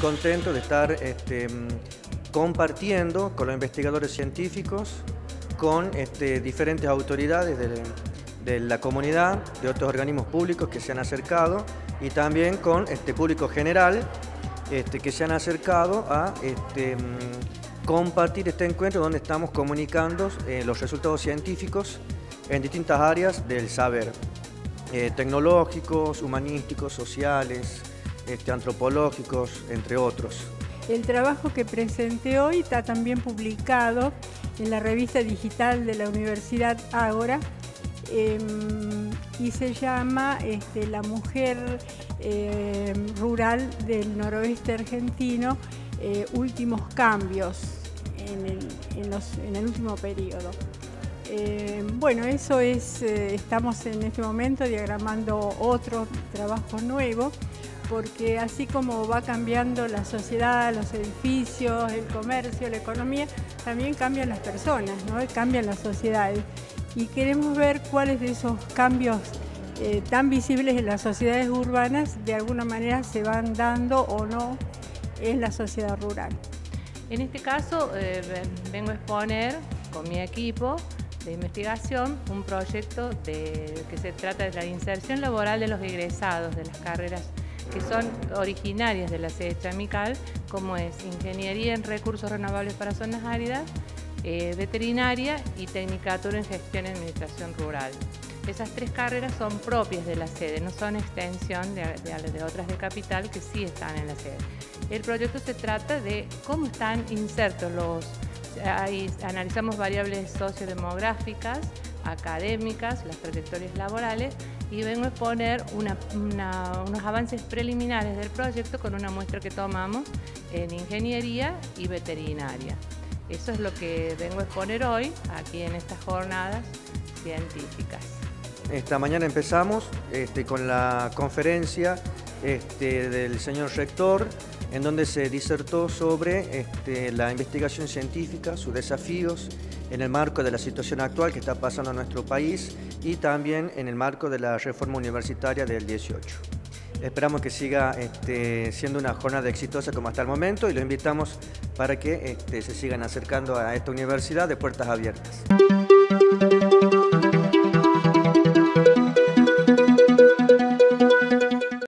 contentos de estar este, compartiendo con los investigadores científicos, con este, diferentes autoridades de, la comunidad, de otros organismos públicos que se han acercado y también con este público general este, que se han acercado a compartir este encuentro donde estamos comunicando eh, los resultados científicos en distintas áreas del saber, eh, tecnológicos, humanísticos, sociales, este, antropológicos, entre otros. El trabajo que presenté hoy está también publicado en la revista digital de la Universidad Ágora em, y se llama este, La mujer em, rural del noroeste argentino, eh, últimos cambios en el, último periodo. Em, bueno, eso es, eh, estamos en este momento diagramando otro trabajo nuevo porque así como va cambiando la sociedad, los edificios, el comercio, la economía, también cambian las personas, ¿no? cambian las sociedades. Y queremos ver cuáles de esos cambios eh, tan visibles en las sociedades urbanas de alguna manera se van dando o no en la sociedad rural. En este caso eh, vengo a exponer con mi equipo de investigación un proyecto que se trata de la inserción laboral de los egresados de las carreras que son originarias de la sede chamical, como es Ingeniería en Recursos Renovables para Zonas Áridas, eh, Veterinaria y Tecnicatura en Gestión y Administración Rural. Esas tres carreras son propias de la sede, no son extensión de, otras de capital que sí están en la sede. El proyecto se trata de cómo están insertos los... Ahí analizamos variables sociodemográficas, académicas, las trayectorias laborales y vengo a exponer unos avances preliminares del proyecto con una muestra que tomamos en ingeniería y veterinaria. Eso es lo que vengo a exponer hoy aquí en estas jornadas científicas. Esta mañana empezamos este, con la conferencia este, del señor rector en donde se disertó sobre este, la investigación científica, sus desafíos en el marco de la situación actual que está pasando en nuestro país y también en el marco de la reforma universitaria del 18. Esperamos que siga siendo una jornada exitosa como hasta el momento y lo invitamos para que se sigan acercando a esta universidad de puertas abiertas.